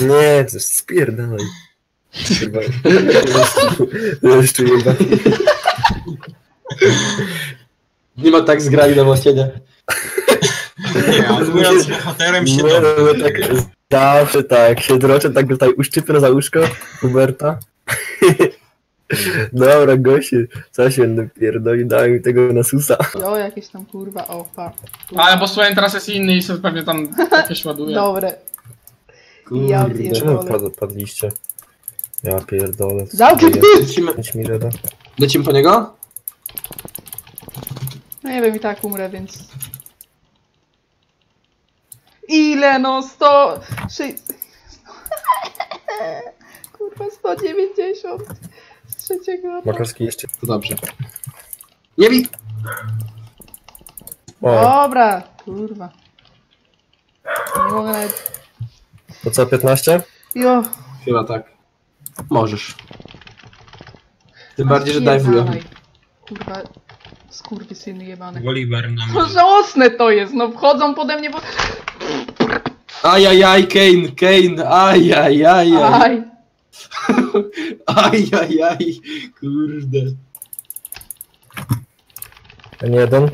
Nie, to jest spierdalaj. Kurwa. Jeszcze jeba. Nie ma tak zgrali na moście, Nie, a mówiąc bohaterem się Nie, dobrze. no tak, zawsze tak, się droczę, tak tutaj uszczypnę za łóżko Huberta. Dobra, goście, co się pierdoli, daj mi tego na susa. Jo, jakieś tam kurwa, opa. Ale bo słuchaj, teraz jest inny i sobie pewnie tam jakieś ładuje. Dobre. Ja Czemu pierdolę. pad, padliście? Ja pierdolę. Zamknij Lecimy, Idź mi reda. lecimy po niego? No nie wiem, i tak umrę, więc... Ile no? 100... szy- Kurwa, 190 z trzeciego ataku. Makarski jeszcze. To dobrze. Nie bij! O, Dobra, kurwa. Nie mogę nawet... to co, 15? Jo, Chyba tak. Możesz. Tym bardziej, że dajwują. Pierdalaj. Kurwa, skurwysyny jebane. Woliver na No mnie. żałosne to jest, no wchodzą pode mnie, bo... Ajajaj, Kane, Kane, ajajaj, Aj, ajajaj, kurde. Ten jeden.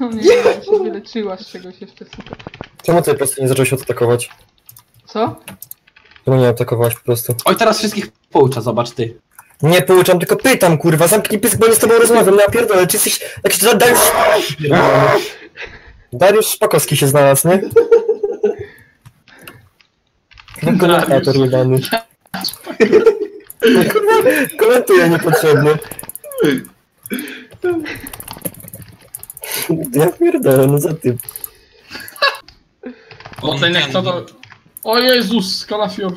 no nie, ja się wyleczyła z czegoś jeszcze, super. Czemu ty po prostu nie zacząłeś atakować? Co? Czemu nie atakowałaś po prostu? Oj, teraz wszystkich poucza, zobacz ty. Nie pouczam, tylko pytam, kurwa, zamknij pysk, bo nie z tobą rozmawiam, ja pierdolę, czy jesteś jakiś da- Dariusz... Dariusz Szpakowski się znalazł, nie? No komentator jebany. Kurwa, komentuje niepotrzebny. Ja pierdolę, no za ty. O, ten jak to to... O Jezus, Kalafior.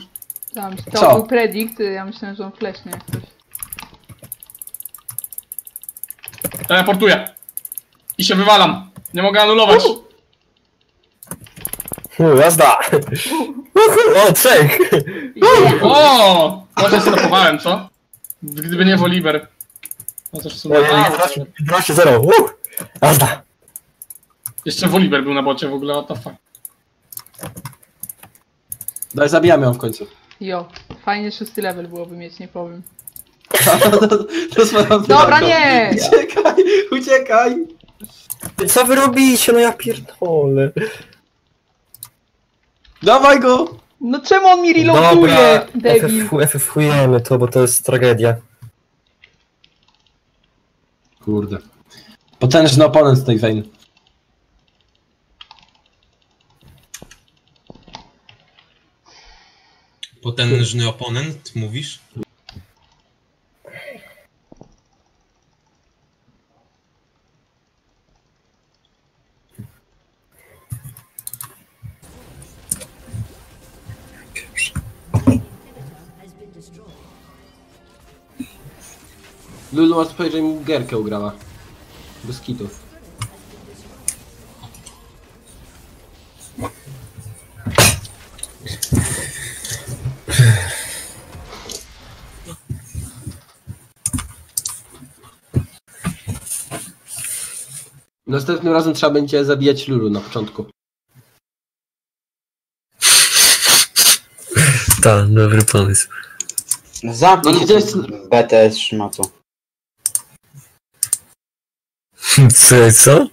Tam, to Co? był predict, ja myślałem, że on fleśnie jak coś. Teleportuję. I się wywalam. Nie mogę anulować. Jazda! Uhu, O, trzech! Yeah. O! Może stopowałem, co? Gdyby nie Woliver. No też w sumie... Oj, A, 12-0, uh, jazda! jeszcze Woliver był na bocie w ogóle, what the fuck. Daj, zabijamy ją w końcu. Jo, fajnie szósty level byłoby mieć, nie powiem. to Dobra, nie! Uciekaj, uciekaj! Co wy robicie? No ja pierdolę. Dawaj go! No czemu on mi reloaduje, debil? FF, FF-ujemy to, bo to jest tragedia. Kurde. Potężny oponent tej Vayne. Potężny oponent, mówisz? Lulu masz powiedzieć, że mu gierkę ugrała. Bez kitów. Następnym razem trzeba będzie zabijać Lulu na początku. Tak, dobry pomysł. Zabij No, się, gdzie jest- BTS szmato. Słuchaj, co?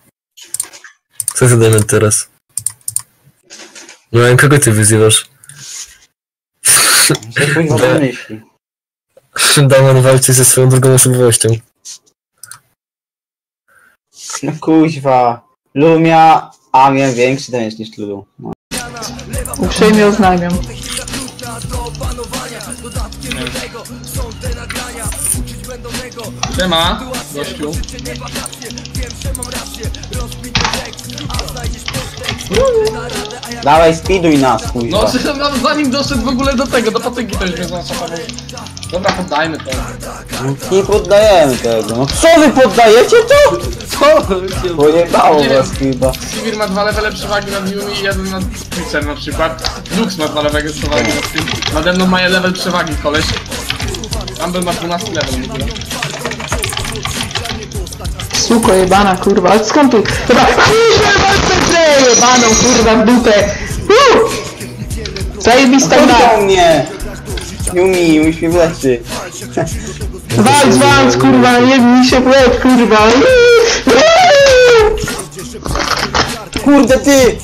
Co za dement teraz? No, a kogo ty wyzywasz? Myśli? Damian walczy ze swoją drugą osobowością. No kuźwa. Lumia, a miałem większy damage niż Lulu. No. Uprzejmie oznajmiam. Siema, gościu. Dawaj, speeduj nas, kuźwa. No, no, zanim doszedł w ogóle do tego, do patyki to już mnie zaczapało. Dobra, poddajmy to. Nie poddajemy tego. No co wy poddajecie to? Co? Pojebało Nie was chyba. Sivir ma dwa levele przewagi nad Yumi i jeden nad Twixem na przykład. Lux ma dwa levele przewagi nad tym. Nade mną ma level przewagi koleś. Rumble ma 12 level w ogóle. Suko jebana, kurwa, ale skąd tu? Dobra, kurwa, walce jebaną kurwa w dupę! Uh! Zajebista gra! Kurwa mnie! Yumi, Yumi mnie wleczy. Walcz, walcz kurwa, jebnij się w łeb kurwa! Kurde ty!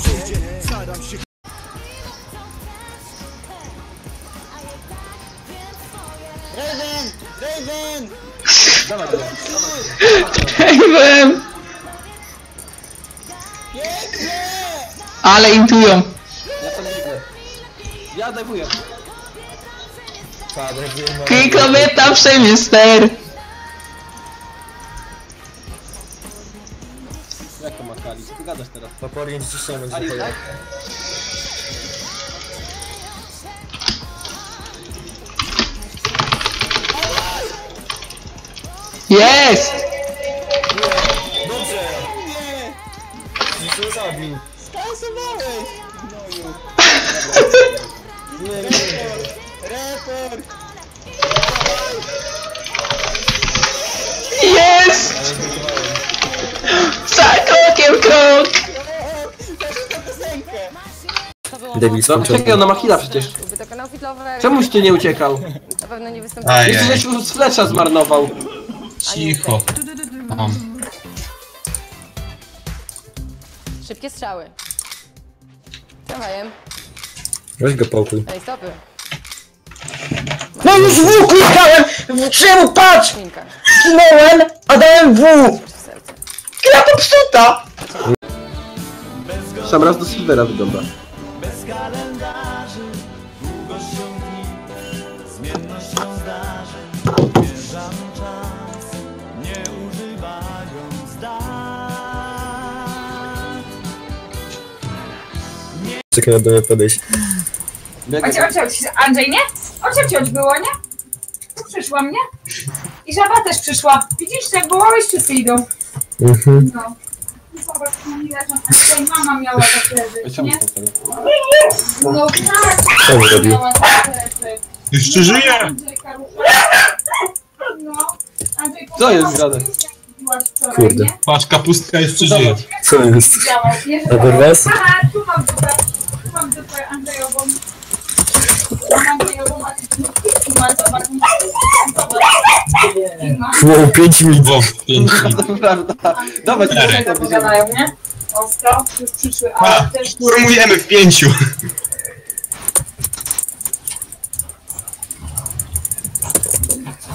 Byłem! Ale intują! Ja to widzę. Ja dajwuję. Ty kobieta przemister! Jak to ma Kali? Co ty gadasz teraz? Paporin ciśniemy, Ali, tak? Jest! Co zabił? Jest! Za krokiem krok! Debil No skończony. czekaj, ona ma hila przecież. Byłby to kanał fitlover. Czemuś ty nie uciekał? Na pewno nie występuje. Jeszcze żeś z flecza zmarnował. Cicho. Tam. Szybkie strzały. Tramwajem. Weź go pałkuj. Ej, stopy. No już W klikałem! Czemu patrz! Minka. Kinąłem, a dałem W! W serce. Gra popsuta! Sam raz do Silvera wygląda. Czekaj na mnie podejść. Biega- Chodź, chodź, chodź. Andrzej, nie? Chodź, chodź, było, nie? Przyszłam, nie? I żaba też przyszła. Widzisz, jak wołałeś, wszyscy idą. Mhm. No. Zobacz, no mama miała tak leżeć, nie? No tak, Co on zrobił? miała tak leżeć. Jeszcze żyje! Andrzejka rusza. No. Andrzej, Co jest grane? Kurde. Patrz, kapustka jeszcze żyje. Co jest? Widziałaś, nie? A was? Aha, tu mam dupę. Mam dupę Andrzejową. Mam Andrzejową, a ty tu ma, zobacz. I ma. Wow, 5 minut. Bo pięć minut. To prawda. Dawaj, Cztery. to Tego będziemy. pogadają, nie? Ostro, już przyszły, A, ale też Szturmujemy w pięciu.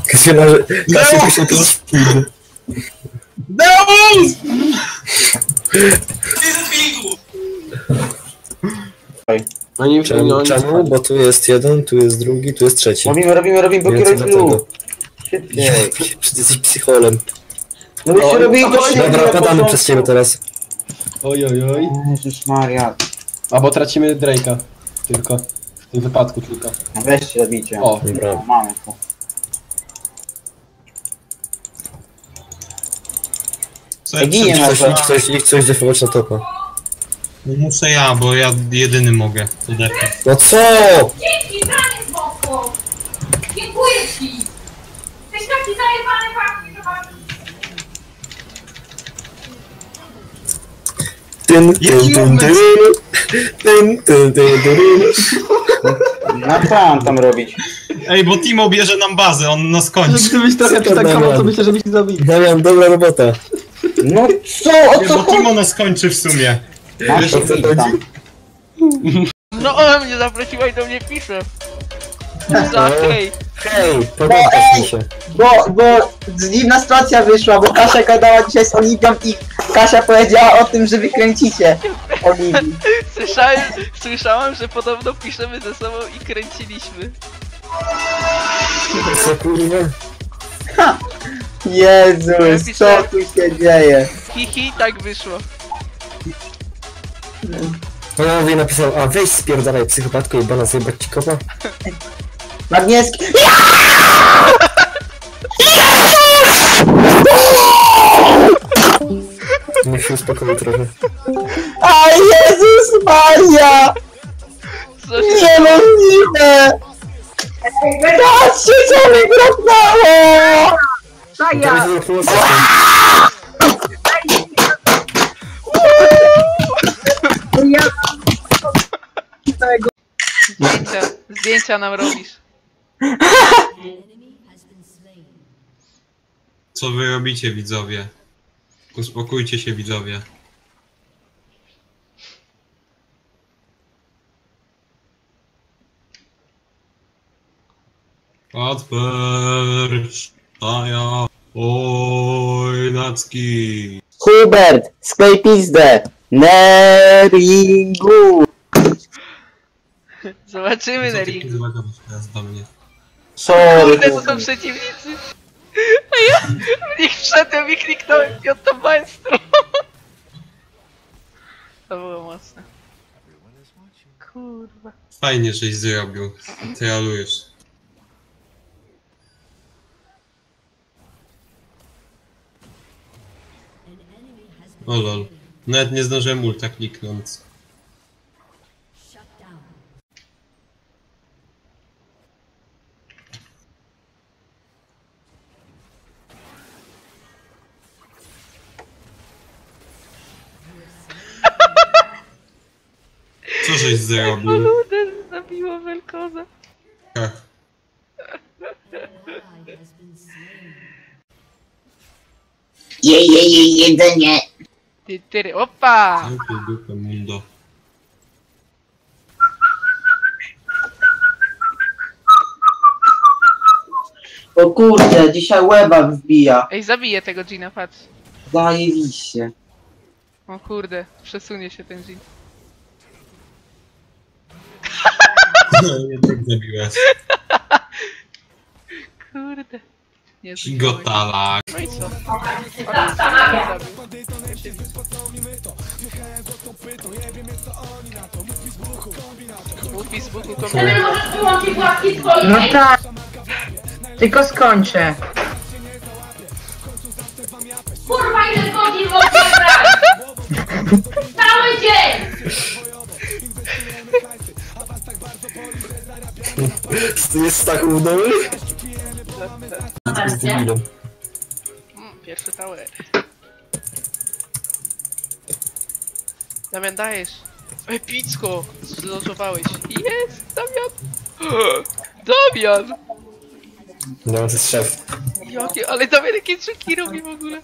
Kasia na... Kasia No! pisze to... Deus! Oni już Czemu? oni Czemu? Bo tu jest jeden, tu jest drugi, tu jest trzeci. Robimy, robimy, robimy, bo kieruj blue. Świetnie. Ty jesteś psycholem? No byście robili to oj, świetnie Dobra, padamy przez ciebie teraz. Oj, oj, oj. Jezus Maria. Albo tracimy Drake'a. Tylko. W tym wypadku tylko. No Weźcie, zabijcie. O, Dobra. No, mamy to. Co, Ginie na Coś, to. idź coś, idź coś defować na topa. No muszę ja, bo ja jedyny mogę. To defa. No co? Dzięki, branie z boku! Dziękuję ci! Jesteś taki zajebany właśnie, że mam... Tyn, tyn, tyn, tyn, tyn, tyn, tyn, tyn. No co mam tam robić? Ej, bo Timo bierze nam bazę, on nas kończy. Gdybyś trochę przytankował, to myślę, że byś zabili. Damian, dobra robota. No co? O Nie, co bo chodzi? Timo nas kończy w sumie. Chodzi? tam. No ona mnie zaprosiła i do mnie pisze. Za hej. Hej, podobasz mi się. Bo, bo dziwna sytuacja wyszła, bo Kasia gadała dzisiaj z Oliwią i Kasia powiedziała o tym, że wykręcicie Oliwii. Słyszałem, słyszałam, że podobno piszemy ze sobą i kręciliśmy. Co kurwa? Jezus, co tu się dzieje? Hi hi, tak wyszło. Panowie napisał, a weź spierdalaj psychopatko i bana zjebać ci kopa. Magniewski. Niech się uspokoi trochę. A Jezus Maria! Co się Niemożliwe! Patrzcie co mi. Zdjęcia, nam robisz. Co wy robicie, widzowie? Uspokójcie się, widzowie. Otwórz, ja, oj, Nacki. Hubert, sklej pizdę! Neringu! Zobaczymy na ringu. gadasz teraz do mnie? Sorry, Kurde, to są przeciwnicy. A ja w nich wszedłem i kliknąłem Piotr Maestro. To było mocne. Kurwa. Fajnie, żeś zrobił. Trolujesz. O lol. Nawet nie zdążyłem ulta kliknąć. Żeś zrobił? Ludę zabiło Welkoza. Ach, Jej, jej, jej, jedzenie! Ty, tyry, opa! zamknij dupę, mundo. O kurde, dzisiaj łeba wbija. Ej, zabiję tego Gina, patrz. Zajebiście. O kurde, przesunie się ten Gin. Jednak zabiłeś. Kurde. Nie zginąłeś. Gotala. No i co? Łupi z buku swoje? No tak. Tylko skończę. To jest tak w domu? Z debilem. Mm, pierwszy tower. Damian, dajesz. Epicko! Zlozowałeś. Jest! Damian! Damian! No, to jest szef. Jakie, ale Damian jakie trzyki robi w ogóle.